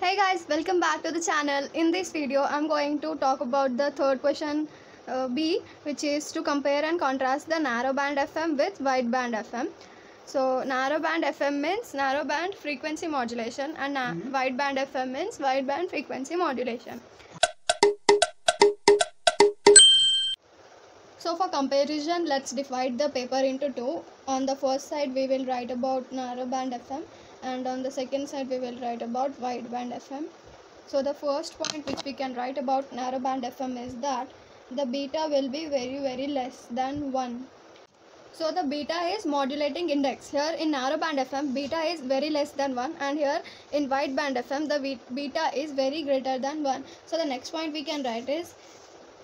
Hey guys, welcome back to the channel. In this video, I'm going to talk about the third question uh, B, which is to compare and contrast the narrowband FM with wideband FM. So, narrowband FM means narrowband frequency modulation, and na- wideband FM means wideband frequency modulation. So for comparison, let's divide the paper into two. On the first side, we will write about narrowband FM, and on the second side, we will write about wideband FM. So the first point which we can write about narrowband FM is that the beta will be very very less than 1. So the beta is modulating index. Here in narrowband FM, beta is very less than 1 and here in wideband FM, the beta is very greater than 1. So the next point we can write is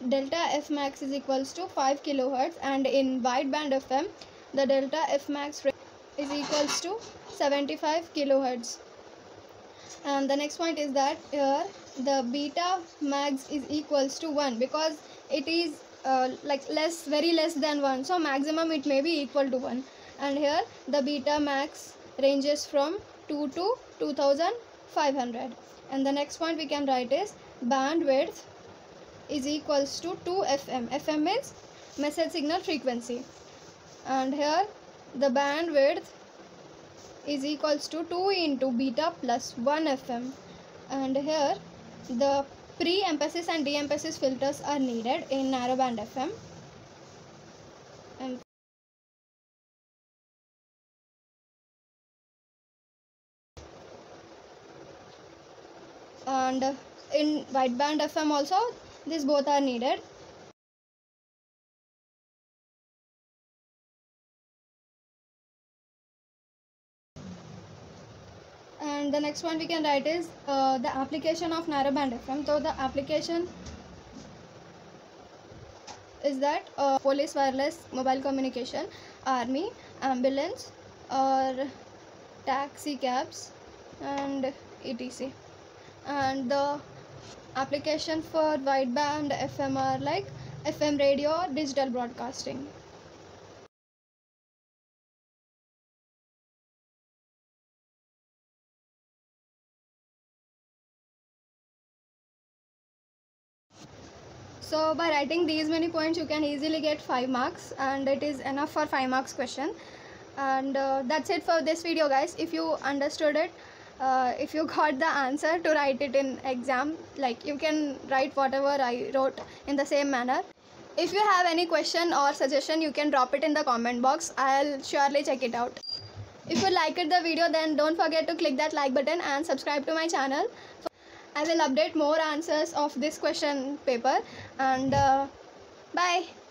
delta f max is equals to 5 kilohertz and in wideband fm the delta f max is equals to 75 kilohertz. And the next point is that here the beta max is equals to 1 because it is uh, like less very less than 1 so maximum it may be equal to 1 and here the beta max ranges from 2 to 2500 and the next point we can write is bandwidth is equals to 2 fm fm means message signal frequency. And here the bandwidth is equals to 2 into beta plus 1 fm and here the pre-emphasis and de-emphasis filters are needed in narrowband fm and and in wideband fm also these both are needed and the next one we can write is uh, the application of narrowband fm so the application is that uh, police wireless mobile communication army ambulance or taxi cabs and etc and the application for wideband fm are like fm radio or digital broadcasting so by writing these many points you can easily get 5 marks and it is enough for 5 marks question. And uh, that's it for this video guys. If you understood it uh, if you got the answer to write it in exam like you can write whatever i wrote in the same manner. If you have any question or suggestion you can drop it in the comment box. I'll surely check it out. If you liked the video then don't forget to click that like button and subscribe to my channel i will update more answers of this question paper. And uh, bye